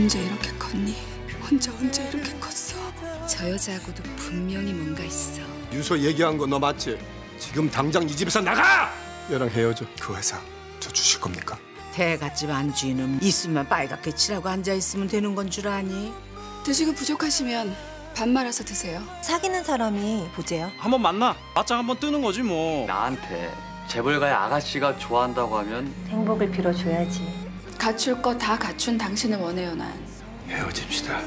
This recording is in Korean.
언제 이렇게 컸니? 혼자 언제 이렇게 컸어? 저 여자하고도 분명히 뭔가 있어. 유서 얘기한 거 너 맞지? 지금 당장 이 집에서 나가! 얘랑 헤어져. 그 회사 저 주실 겁니까? 대갓집 안주인은 있으면 빨갛게 칠하고 앉아 있으면 되는 건 줄 아니? 드시고 부족하시면 밥 말아서 드세요. 사귀는 사람이 보재요. 한번 만나 맞짱 한번 뜨는 거지 뭐 나한테 재벌가의 아가씨가 좋아한다고 하면 행복을 빌어줘야지. 갖출 거 다 갖춘 당신을 원해요 난. 헤어집시다.